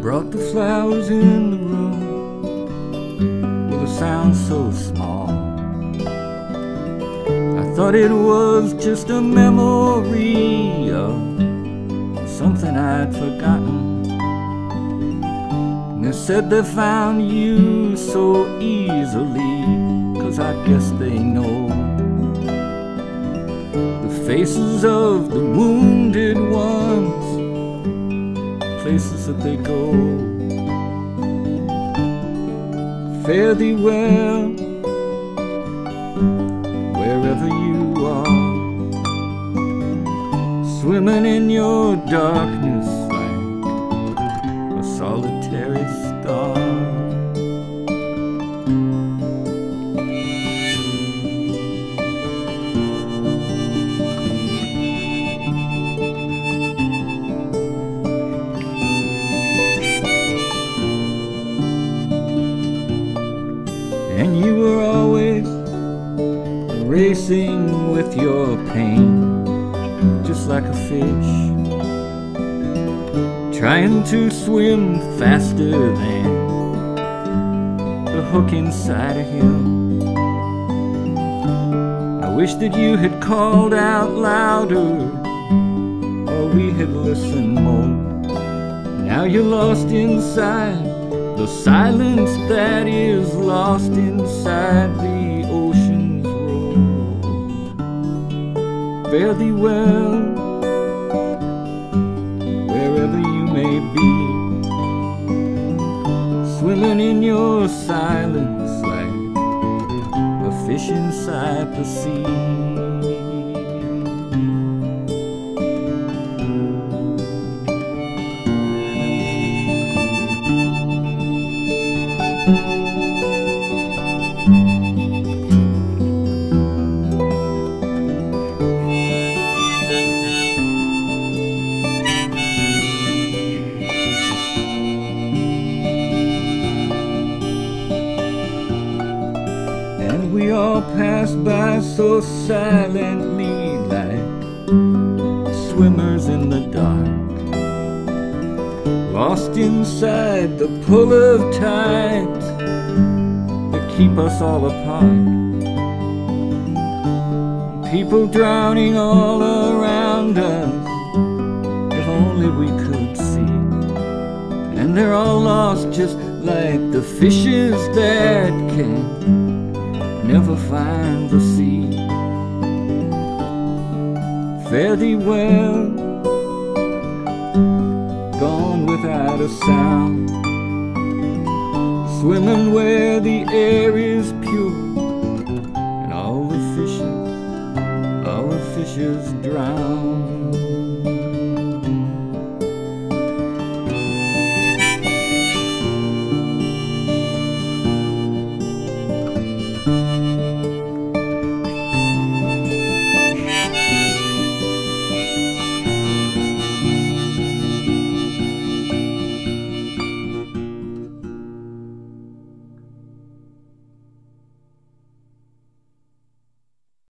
brought the flowers in the room with a sound so small. I thought it was just a memory of something I'd forgotten. And they said they found you so easily, cause I guess they know the faces of the wounded ones places that they go. Fare thee well, wherever you are, swimming in your darkness like a solitary star. Racing with your pain, just like a fish, trying to swim faster than the hook inside of him. I wish that you had called out louder, or we had listened more. Now you're lost inside the silence that is lost inside the Fare thee well, wherever you may be, swimming in your silence like a fish inside the sea. We all pass by so silently like swimmers in the dark. Lost inside the pull of tides that keep us all apart. People drowning all around us If only we could see. And they're all lost just like the fishes that can never find the sea. Fare thee well, gone without a sound, swimming where the air is pure, and all the fishes, all the fishes drown.